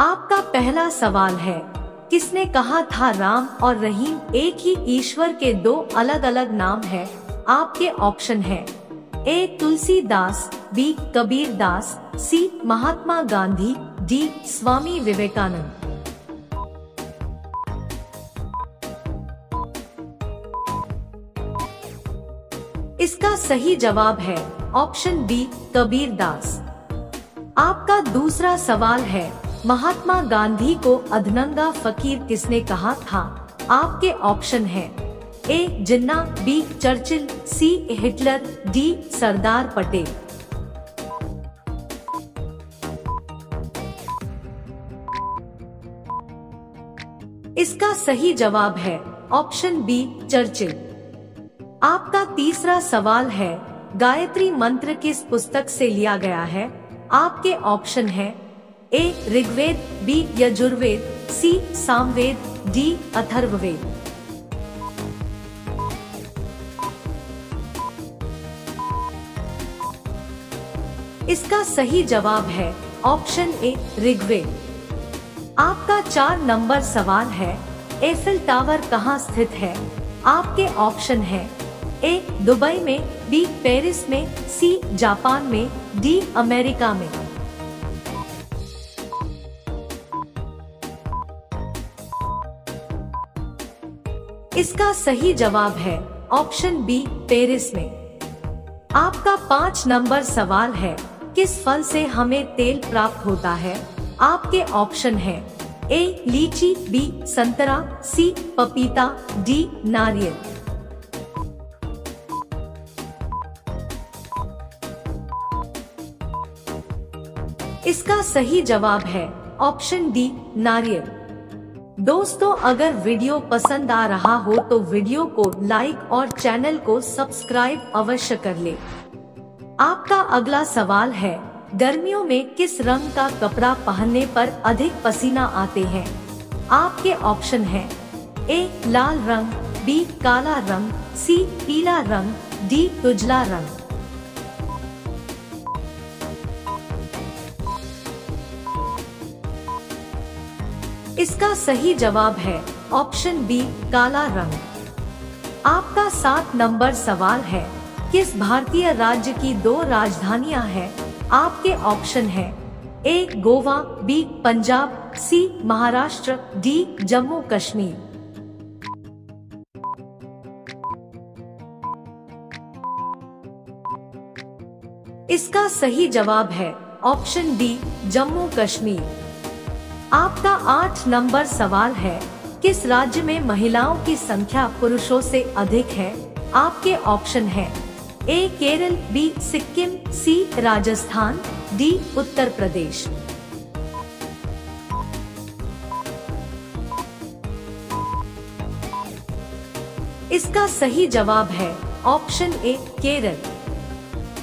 आपका पहला सवाल है, किसने कहा था राम और रहीम एक ही ईश्वर के दो अलग अलग नाम है? आपके ऑप्शन है, A Tulsi Das B Kabir Das C Mahatma Gandhi, D Swami Vivekananda. इसका सही जवाब है, ऑप्शन बी कबीर दास आपका दूसरा सवाल है महात्मा गांधी को अधनंगा फकीर किसने कहा था? आपके ऑप्शन है। A, Jinnah, B, Churchill, C, Hitler, D, Sardar Patel. इसका सही जवाब है ऑप्शन बी, चर्चिल। आपका तीसरा सवाल है, गायत्री मंत्र किस पुस्तक से लिया गया है? आपके ऑप्शन है A Rigveda, B Yajurveda, C Samaveda, D Atharvaveda. इसका सही जवाब है ऑप्शन ए ऋग्वेद। आपका चार नंबर सवाल है, एफिल टावर कहाँ स्थित है? आपके ऑप्शन है, ए दुबई में, बी पेरिस में, सी जापान में, डी अमेरिका में। इसका सही जवाब है ऑप्शन बी, पेरिस में। आपका पाँच नंबर सवाल है, किस फल से हमें तेल प्राप्त होता है? आपके ऑप्शन है, ए, लीची, बी, संतरा, सी, पपीता, डी, नारियल। इसका सही जवाब है ऑप्शन डी, नारियल। दोस्तों, अगर वीडियो पसंद आ रहा हो तो वीडियो को लाइक और चैनल को सब्सक्राइब अवश्य कर ले। आपका अगला सवाल है, गर्मियों में किस रंग का कपड़ा पहनने पर अधिक पसीना आते हैं? आपके ऑप्शन है, ए, लाल रंग, बी, काला रंग, सी, पीला रंग, डी, उजला रंग। इसका सही जवाब है ऑप्शन बी, काला रंग। आपका सात नंबर सवाल है, किस भारतीय राज्य की दो राजधानियाँ हैं? आपके ऑप्शन है, A, Goa, B, Punjab, C, Maharashtra, D, Jammu Kashmir. इसका सही जवाब है ऑप्शन डी, जम्मू कश्मीर। आपका आठ नंबर सवाल है, किस राज्य में महिलाओं की संख्या पुरुषों से अधिक है? आपके ऑप्शन है, A, Kerala B Sikkim C Rajasthan D Uttar Pradesh. इसका सही जवाब है, ऑप्शन ए, केरल।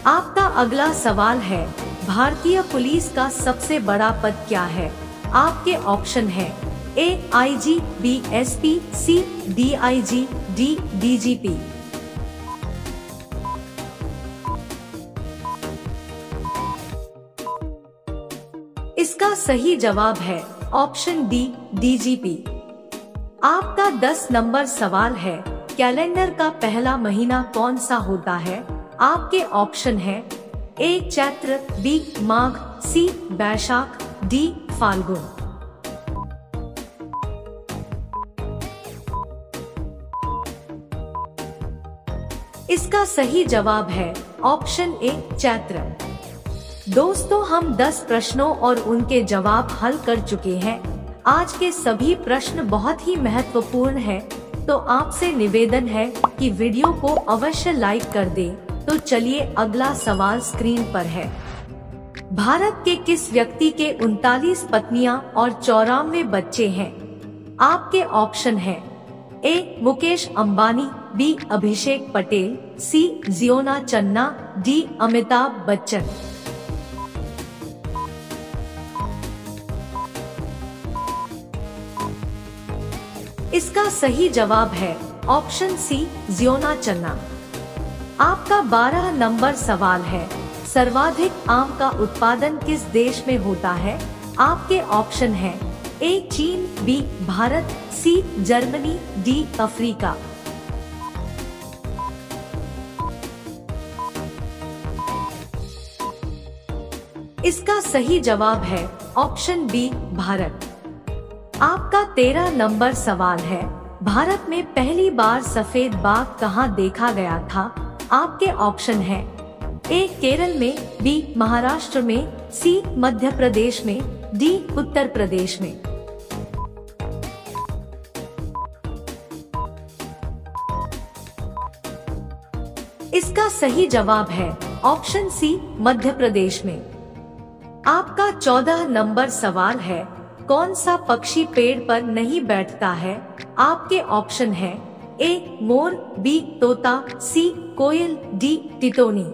आपका अगला सवाल है, भारतीय पुलिस का सबसे बड़ा पद क्या है? आपके ऑप्शन है A I G B S P C D I G D D G P इसका सही जवाब है ऑप्शन डी डीजीपी आपका दस नंबर सवाल है, कैलेंडर का पहला महीना कौन सा होता है? आपके ऑप्शन है A Chaitra B Magh C Baisakh D Phalgun. इसका सही जवाब है ऑप्शन ए चैत्र। दोस्तों हम 10 प्रश्नों और उनके जवाब हल कर चुके हैं। आज के सभी प्रश्न बहुत ही महत्वपूर्ण हैं, तो आपसे निवेदन है कि वीडियो को अवश्य लाइक कर दें। तो चलिए अगला सवाल स्क्रीन पर है। भारत के किस व्यक्ति के उनतालीस पत्नियाँ और चौरानवे बच्चे हैं? आपके ऑप्शन है। A, Mukesh Ambani, B, Abhishek Patel, C, Jiyona Channa, D, Amitabh Bachchan. इसका सही जवाब है ऑप्शन सी, जियोना चन्ना। आपका बारह नंबर सवाल है। सर्वाधिक आम का उत्पादन किस देश में होता है? आपके ऑप्शन है ए, चीन, B, Bharat, C, Germany, D, Africa. इसका सही जवाब है ऑप्शन बी, भारत। आपका तेरह नंबर सवाल है। भारत में पहली बार सफ़ेद बाघ कहाँ देखा गया था? आपके ऑप्शन है ए केरल में, बी महाराष्ट्र में, सी मध्य प्रदेश में, डी उत्तर प्रदेश में। इसका सही जवाब है ऑप्शन सी मध्य प्रदेश में। आपका चौदह नंबर सवाल है, कौन सा पक्षी पेड़ पर नहीं बैठता है? आपके ऑप्शन है, ए मोर, बी तोता, सी कोयल, डी टिटोनी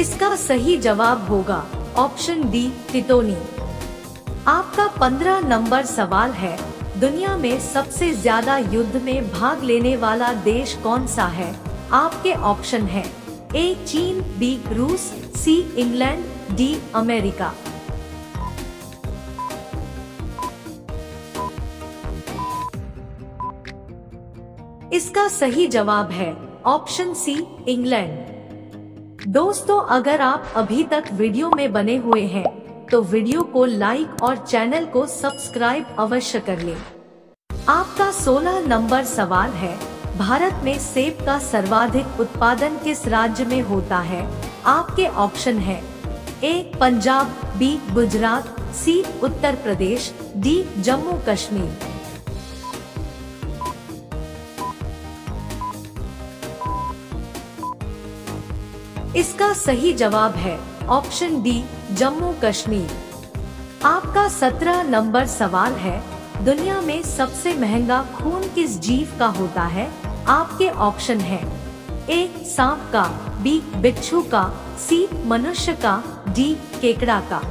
इसका सही जवाब होगा। ऑप्शन डी टिटोनी आपका पंद्रह नंबर सवाल है, दुनिया में सबसे ज़्यादा युद्ध में भाग लेने वाला देश कौन सा है? आपके ऑप्शन है, ए, चीन, बी, रूस, सी, इंग्लैंड, डी, अमेरिका। इसका सही जवाब है, ऑप्शन सी, इंग्लैंड। दोस्तों, अगर आप अभी तक वीडियो में बने हुए हैं तो वीडियो को लाइक और चैनल को सब्सक्राइब अवश्य कर लें। आपका 16 नंबर सवाल है, भारत में सेब का सर्वाधिक उत्पादन किस राज्य में होता है आपके ऑप्शन है A Punjab B Gujarat C Uttar Pradesh D Jammu Kashmir इसका सही जवाब है ऑप्शन डी, जम्मू कश्मीर। आपका सत्रह नंबर सवाल है, दुनिया में सबसे महँगा खून किस जीव का होता है? आपके ऑप्शन है, ए, सांप का, बी, बिच्छू का, सी, मनुष्य का, डी, केकड़ा का।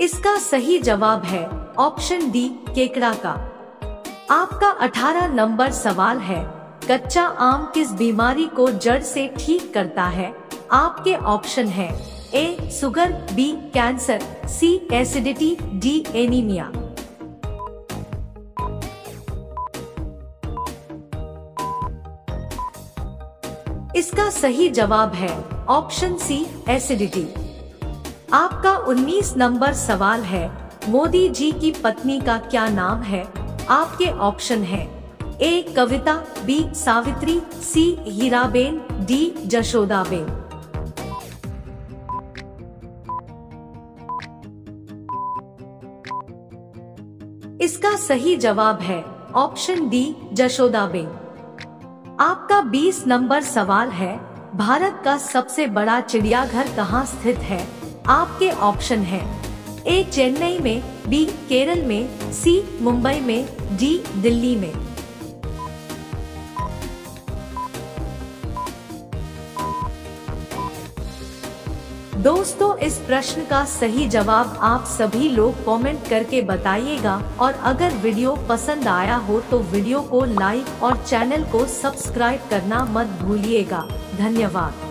इसका सही जवाब है ऑप्शन डी, केकड़ा का। आपका 18 नंबर सवाल है, कच्चा आम किस बीमारी को जड़ से ठीक करता है? आपके ऑप्शन है, A sugar B, cancer, C, acidity, D, anaemia. इसका सही जवाब है, ऑप्शन सी, एसिडिटी। आपका 19 नंबर सवाल है, मोदी जी की पत्नी का क्या नाम है? आपके ऑप्शन है। A Kavita B Savitri C Hiraben D Jashodaben. इसका सही जवाब है ऑप्शन डी जशोदाबेन। आपका 20 नंबर सवाल है, भारत का सबसे बड़ा चिड़ियाघर कहाँ स्थित है? आपके ऑप्शन है। ए चेन्नई में बी केरल में सी मुंबई में डी दिल्ली में। दोस्तों, इस प्रश्न का सही जवाब आप सभी लोग कमेंट करके बताइएगा और अगर वीडियो पसंद आया हो तो वीडियो को लाइक और चैनल को सब्सक्राइब करना मत भूलिएगा। धन्यवाद।